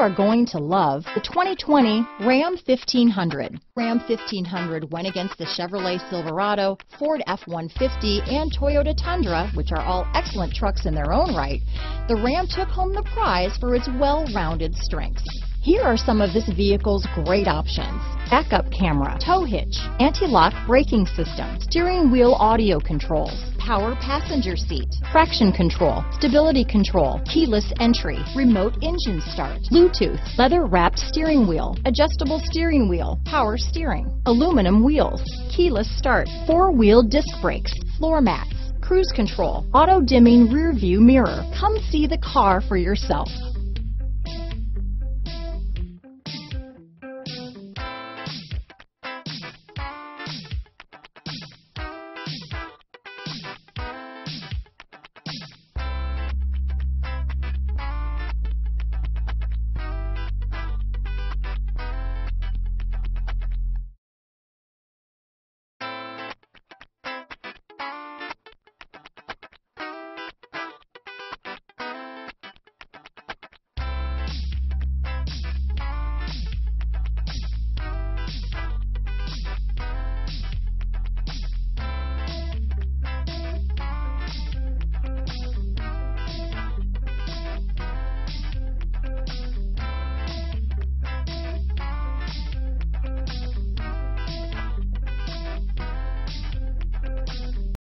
are going to love the 2020 Ram 1500. Ram 1500 went against the Chevrolet Silverado, Ford F-150, and Toyota Tundra, which are all excellent trucks in their own right. The Ram took home the prize for its well-rounded strengths. Here are some of this vehicle's great options. Backup camera, tow hitch, anti-lock braking system, steering wheel audio controls, power passenger seat, traction control, stability control, keyless entry, remote engine start, Bluetooth, leather wrapped steering wheel, adjustable steering wheel, power steering, aluminum wheels, keyless start, four wheel disc brakes, floor mats, cruise control, auto dimming rear view mirror. Come see the car for yourself.